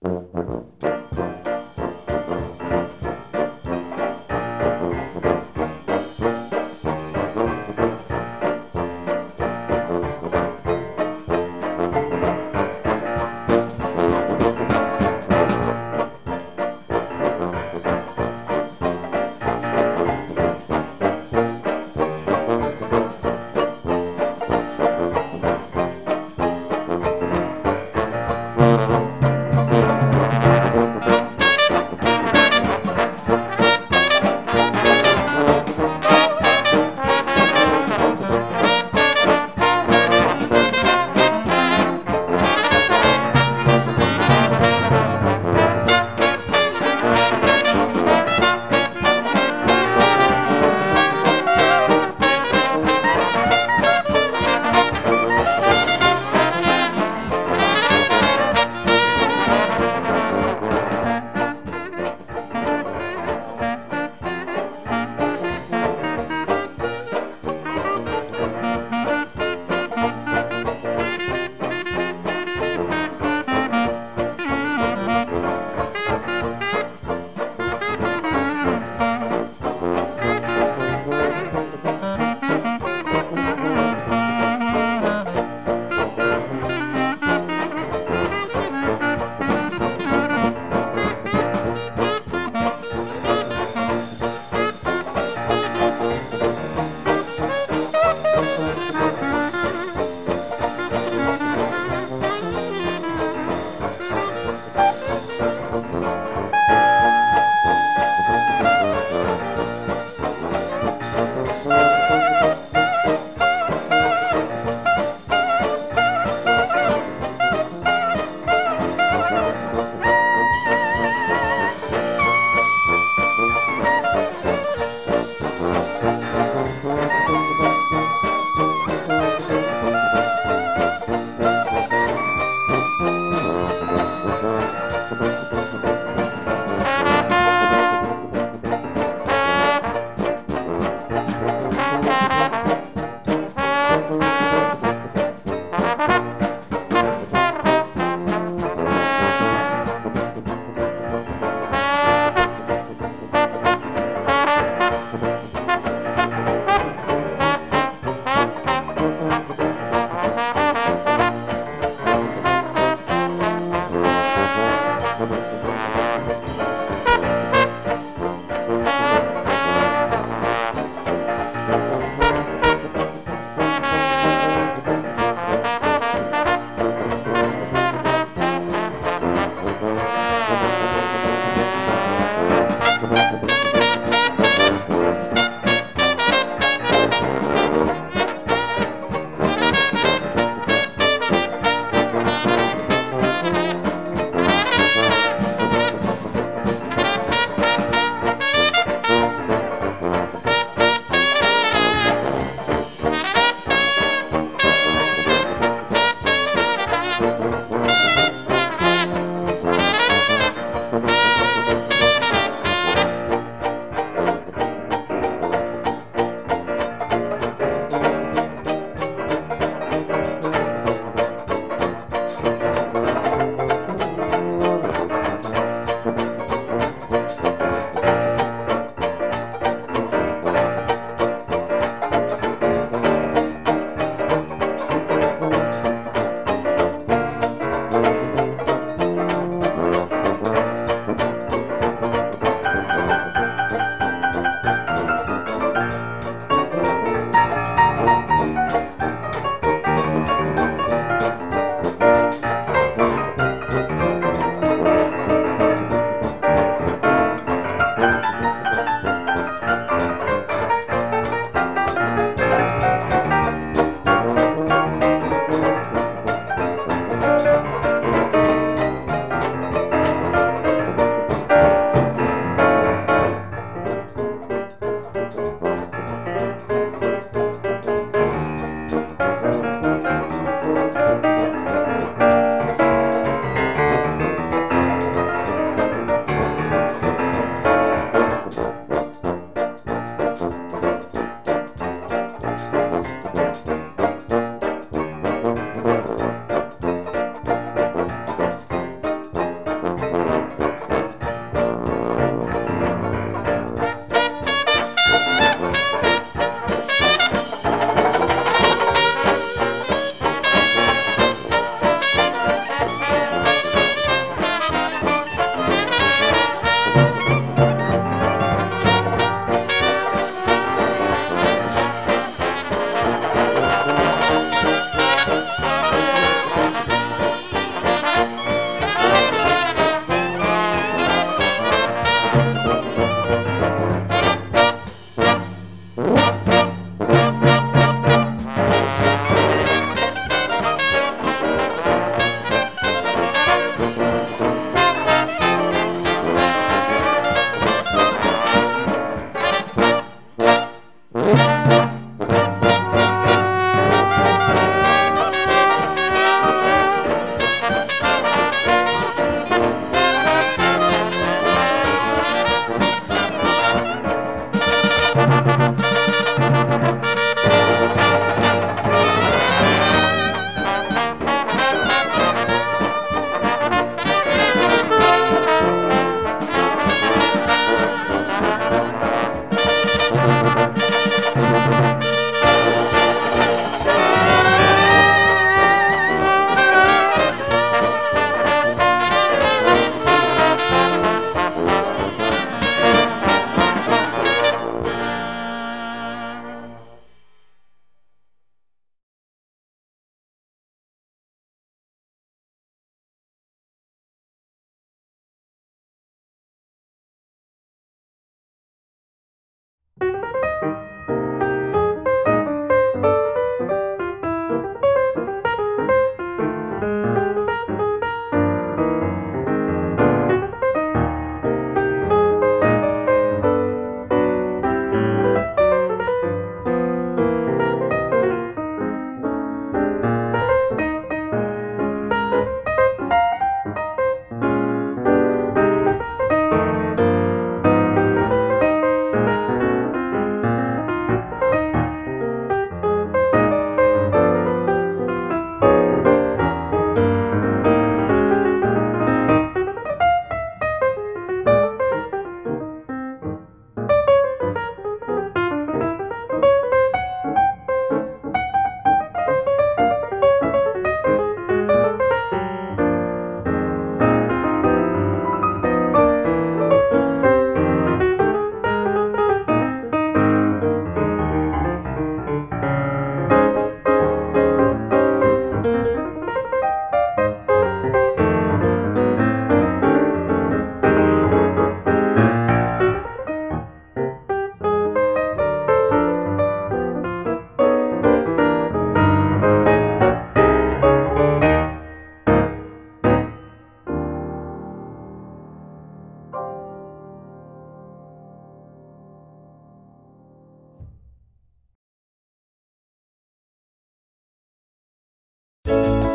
Thank thank you Thank you.